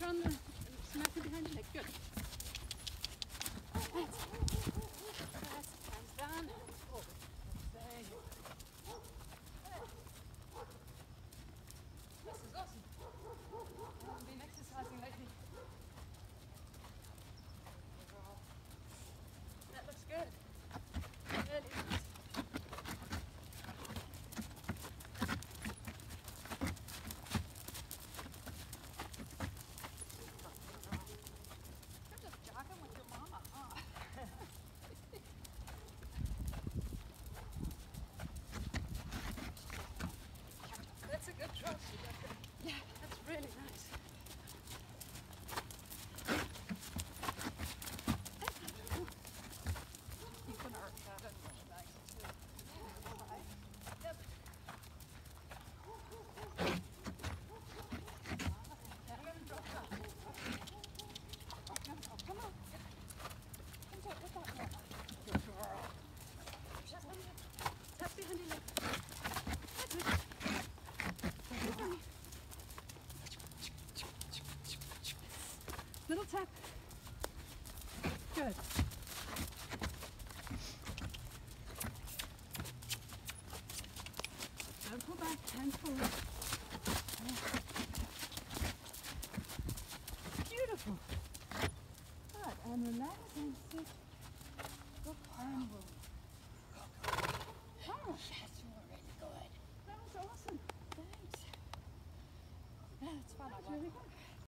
her on the smack. Good. Little tap. Good. Don't pull back, hands forward. Beautiful. Good, and relax and sit. Good arm roll. Oh, That's really good. that was awesome. Thanks. It's fun. I really good.